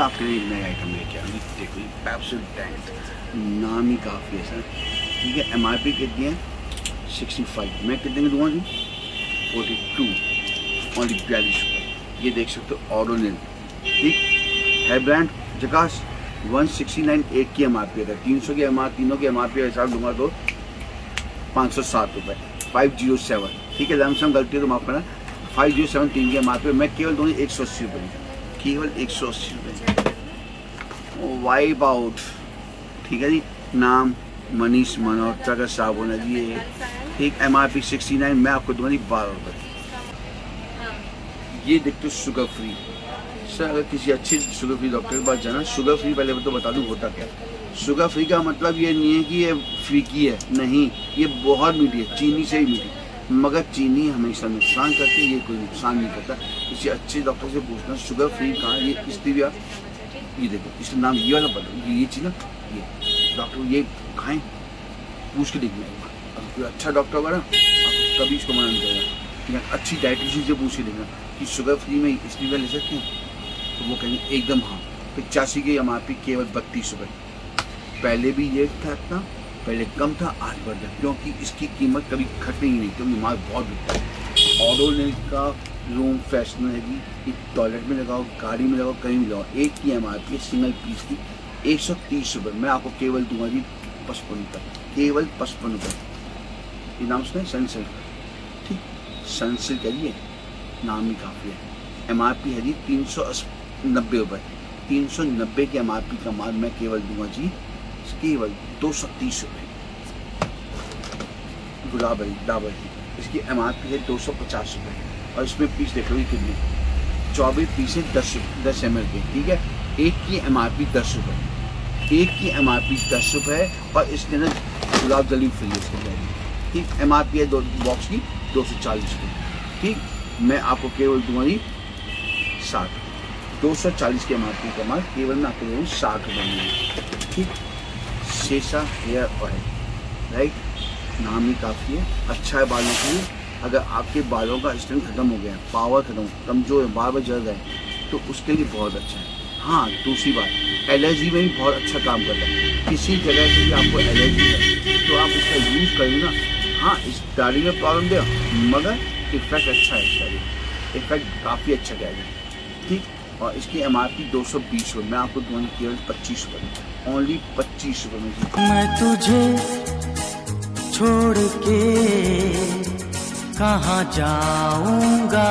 आपके लिए नया आइटम लेके आऊँगी। देखो ये पैप्सिल टैंक नाम ही काफ़ी है सर। ठीक है एम आर पी कितनी है? सिक्सटी फाइव मैं कितने की दूँगा जी? फोर्टी टू ओनली बयालीस रुपये ये देख सकते हो ऑरोनिल ठीक? है brand जकास one sixty nine eight की एम आर पी है। तीन सौ की एम आर तीनों की एम आर पी का हिसाब दूँगा तो पाँच सौ सात रुपये फाइव ज़ीरो सेवन ठीक है लमसम गलती है तो माफ़ करना। फाइव ज़ीरो सेवन तीन की एम आर पी मैं केवल दूँगी एक सौ अस्सी रुपये केवल एक सौ अस्सी रुपये वाइप आउट ठीक है जी? नाम मनीष मल्होत्रा का साबुन है ये। ठीक M R P sixty nine मैं आपको दूँगा बारह रुपये ये देखते शुगर फ्री सर, अगर किसी अच्छे शुगर फ्री डॉक्टर के पास जाना शुगर फ्री पहले तो बता दूँ होता क्या? शुगर फ्री का मतलब ये नहीं है कि ये फीकी है। नहीं, ये बहुत मीठी है, चीनी से ही मीठी। मगर चीनी हमेशा नुकसान करती है, ये कोई नुकसान नहीं करता। किसी अच्छे डॉक्टर से पूछना शुगर फ्री कहाँ ये स्टीविया ये देखो, इसका नाम ये वाला बता ये चीज़ ना, ये डॉक्टर ये खाएँ पूछ के देखना एक बार। अगर कोई अच्छा डॉक्टर होगा ना कभी इसको मना नहीं करेगा। अच्छी डाइटिशियन से पूछ के देखना कि शुगर फ्री में स्टीविया ले सकते हैं? तो वो कहेंगे, एकदम हाँ पचासी के एम केवल बत्तीस रुपये पहले भी ये था इतना, पहले कम था, आज बढ़ गया। क्योंकि इसकी कीमत कभी घटने ही नहीं क्योंकि माल बहुत बिकता है। ऑडोनिल का रूम फ्रेशनर है जी। टॉयलेट में लगाओ, गाड़ी में लगाओ, कहीं भी लगाओ। एक की M R P single piece की। एक सौ तीस रुपये मैं आपको केवल दूँगा जी पचपन रुपये केवल पचपन रुपये ये नाम सुना सनसिल्क ठीक। सनसिल्क है ये। नाम ही काफ़ी है। एम आर पी है जी तीन सौ नब्बे रुपये तीन सौ नब्बे के एम आर पी का माल मैं केवल दूँगा जी, केवल दो सौ तीस रुपये गुलाब है डाबर की इसकी एम आर पी है दो सौ पचास रुपये और इसमें पीस देख लो कितनी चौबीस पीस दस दस एम एल के ठीक है? एक की एम आर पी दस रुपये एक की एम आर पी दस रुपये है और इसके अंदर गुलाब जली फ्री है इसके ठीक? एम आर पी है दो बॉक्स की दो सौ चालीस रुपये ठीक? मैं आपको केवल दूँगा साठ। दो सौ चालीस के एम आर पी का माल केवल मैं आपको दूँगा साठ रुपये ठीक? शेषा हेयर ऑयल राइट नाम ही काफ़ी है। अच्छा है बालों के लिए अगर आपके बालों का स्ट्रेंथ खत्म हो गया है पावर खत्म कमज़ोर है, बार बार जल रहे तो उसके लिए बहुत अच्छा है। हाँ दूसरी बात एलर्जी में भी बहुत अच्छा काम करता है। किसी जगह से भी आपको एलर्जी है तो आप इसका यूज़ करें ना। हाँ इस दाढ़ी में प्रॉब्लम दे मगर इफ़ेक्ट अच्छा है इसका इफ़ेक्ट काफ़ी अच्छा जाएगा ठीक? और इसकी एम आर पी दो सौ बीस रुपये मैं आपको दूँगी केवल पच्चीस रुपये ओनली पच्चीस रुपये में। छोड़ के कहाँ जाऊँगा?